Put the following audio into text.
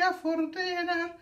a fortuna,